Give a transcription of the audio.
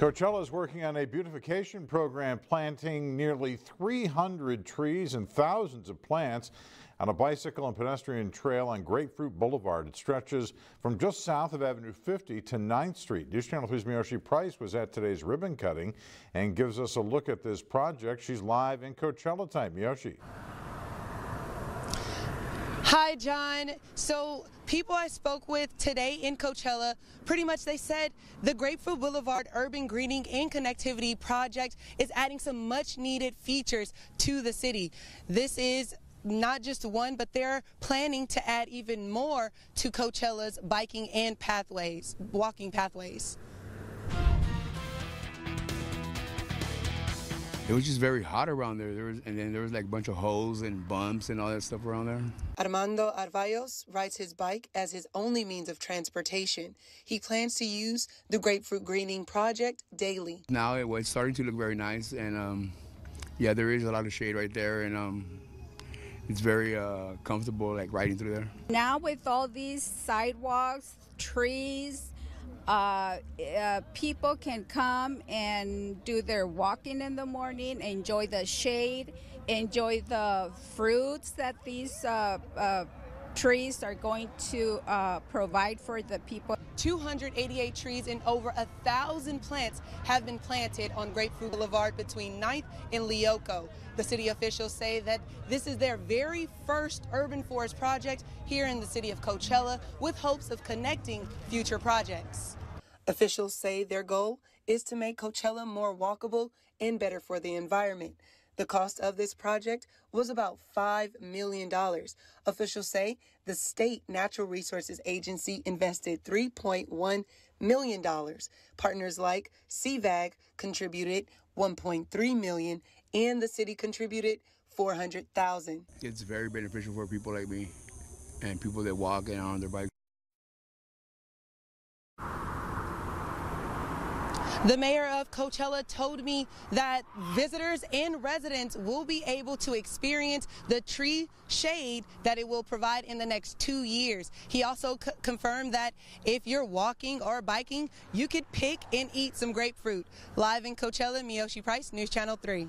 Coachella is working on a beautification program planting nearly 300 trees and thousands of plants on a bicycle and pedestrian trail on Grapefruit Boulevard. It stretches from just south of Avenue 50 to 9th Street. News Channel 3's Miyoshi Price was at today's ribbon cutting and gives us a look at this project. She's live in Coachella time. Miyoshi. Hi, John. So, people I spoke with today in Coachella, pretty much they said the Grapefruit Boulevard Urban Greening and Connectivity Project is adding some much needed features to the city. This is not just one, but they're planning to add even more to Coachella's biking and pathways, walking pathways. It was just very hot around there. There was, and then there was like a bunch of holes and bumps and all that stuff around there. Armando Arvallos rides his bike as his only means of transportation. He plans to use the Grapefruit Greening Project daily. Now it, was starting to look very nice, and um, yeah, there is a lot of shade right there, and um, it's very uh, comfortable like riding through there. Now with all these sidewalks, trees, uh, uh, people can come and do their walking in the morning, enjoy the shade, enjoy the fruits that these uh, uh trees are going to uh, provide for the people. 288 trees and over a thousand plants have been planted on Grapefruit Boulevard between 9th and Lioco. The city officials say that this is their very first urban forest project here in the city of Coachella with hopes of connecting future projects. Officials say their goal is to make Coachella more walkable and better for the environment. The cost of this project was about $5 million. Officials say the state natural resources agency invested $3.1 million. Partners like CVAG contributed 1.3 million and the city contributed 400,000. It's very beneficial for people like me and people that walk and on their bikes. The mayor of Coachella told me that visitors and residents will be able to experience the tree shade that it will provide in the next two years. He also confirmed that if you're walking or biking, you could pick and eat some grapefruit. Live in Coachella, Miyoshi Price, News Channel 3.